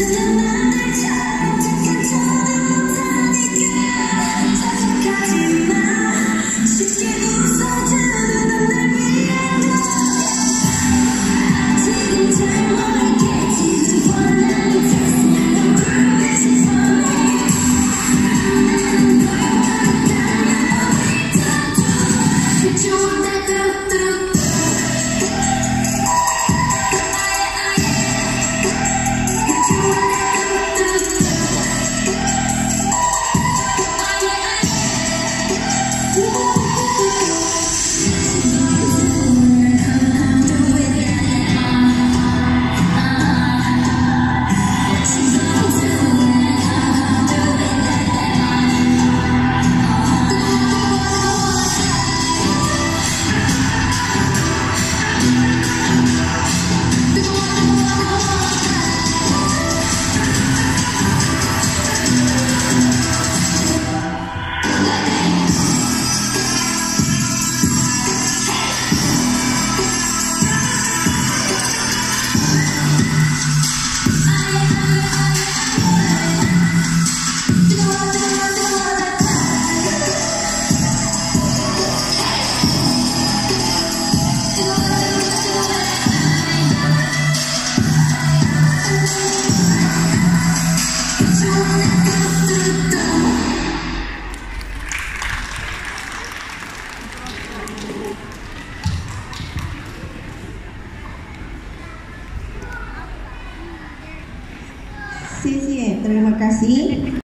still alive. 谢，terima kasih.